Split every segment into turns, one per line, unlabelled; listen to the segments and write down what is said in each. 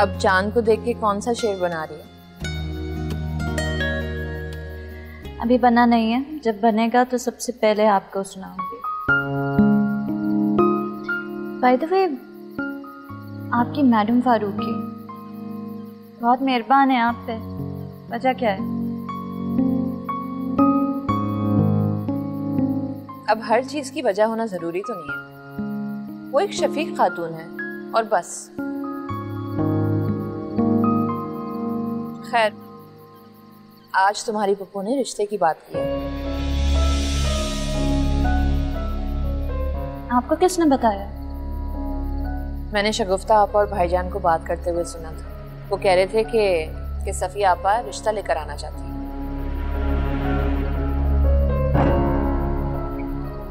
अब चाँद को देख के कौन सा शेर बना रही है?
अभी बना नहीं है। जब बनेगा तो सबसे पहले आपको सुनाऊँगी। बाय द वे आपकी मैडम फारूकी बहुत मेहरबान है आप पे। वजह क्या है?
अब हर चीज़ की वजह होना ज़रूरी तो नहीं है। वो एक शफीक खातून है और बस। खैर आज तुम्हारी पप्पू ने रिश्ते की बात की है।
आपको किसने बताया?
मैंने शगुफ्ता आपा और भाईजान को बात करते हुए सुना था। वो कह रहे थे कि कि सफ़ी आपा रिश्ता लेकर आना चाहती है।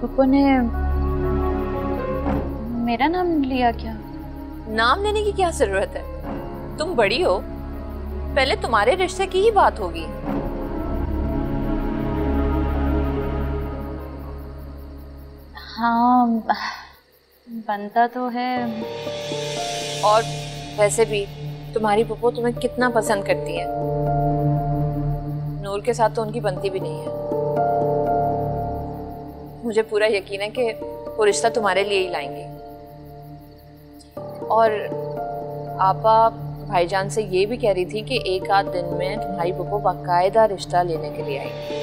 पप्पू ने मेरा नाम लिया क्या?
नाम लेने की क्या ज़रूरत है? तुम बड़ी हो पहले तुम्हारे रिश्ते की ही बात होगी।
हाँ बनता तो है।
और वैसे भी तुम्हारी पप्पो तुम्हें कितना पसंद करती है। नूर के साथ तो उनकी बनती भी नहीं है। मुझे पूरा यकीन है कि वो रिश्ता तुम्हारे लिए ही लाएँगे। और आपा भाईजान से ये भी कह रही थी कि एक आध दिन में भाई को बाकायदा रिश्ता लेने के लिए आएँगी।